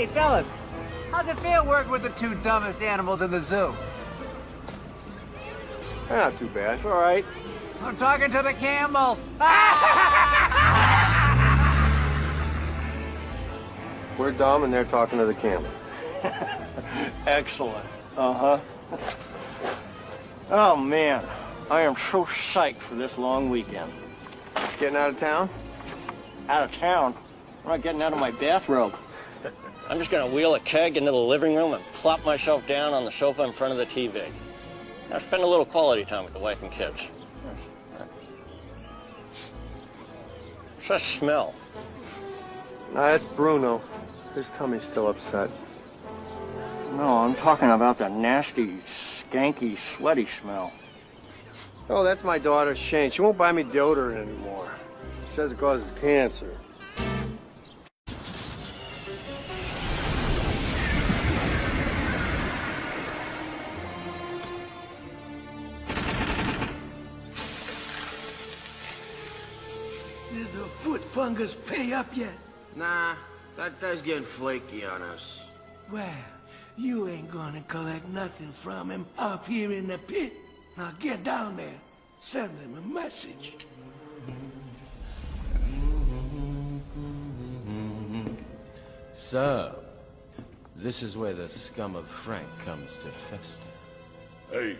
Hey, fellas, how's it feel working with the two dumbest animals in the zoo? Not too bad. All right. I'm talking to the camels. We're dumb and they're talking to the camel. Excellent. Uh-huh. Oh, man. I am so psyched for this long weekend. Getting out of town? Out of town? I'm not getting out of my bathrobe. I'm just gonna wheel a keg into the living room and plop myself down on the sofa in front of the TV. I spend a little quality time with the wife and kids. What's that smell? Nah, that's Bruno. His tummy's still upset. No, I'm talking about the nasty, skanky, sweaty smell. Oh, that's my daughter, Shane. She won't buy me deodorant anymore. She says it causes cancer. Did the foot fungus pay up yet? Nah, that guy's getting flaky on us. Well, you ain't gonna collect nothing from him up here in the pit. Now get down there. Send him a message. So, this is where the scum of Frank comes to fester. Hey,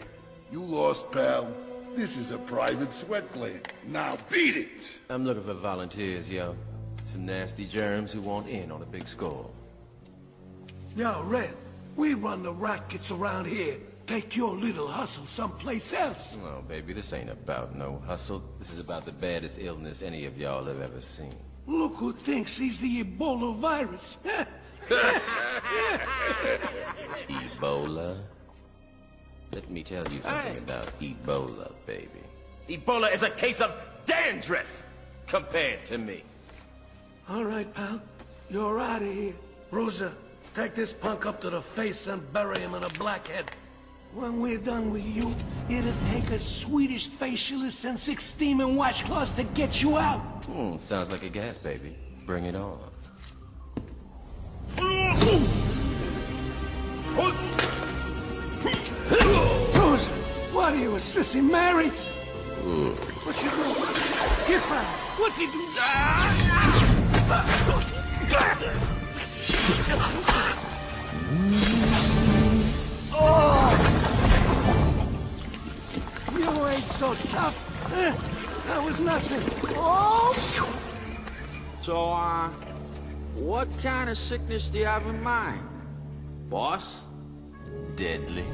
you lost, pal. This is a private sweat gland. Now beat it! I'm looking for volunteers, yo. Some nasty germs who want in on a big score. Yo, Red, we run the rackets around here. Take your little hustle someplace else. Oh, baby, this ain't about no hustle. This is about the baddest illness any of y'all have ever seen. Look who thinks he's the Ebola virus. Ebola? Let me tell you something Hey. about Ebola, baby. Ebola is a case of dandruff compared to me. All right, pal. You're out of here. Rosa, take this punk up to the face and bury him in a blackhead. When we're done with you, it'll take a Swedish facialist and six steaming washcloths to get you out. Hmm, sounds like a gas, baby. Bring it on. You, a sissy Mary? What you doing? Get found. What's he doing? Oh. You ain't so tough. Eh, That was nothing. Oh! So, uh, what kind of sickness do you have in mind? Boss? Deadly.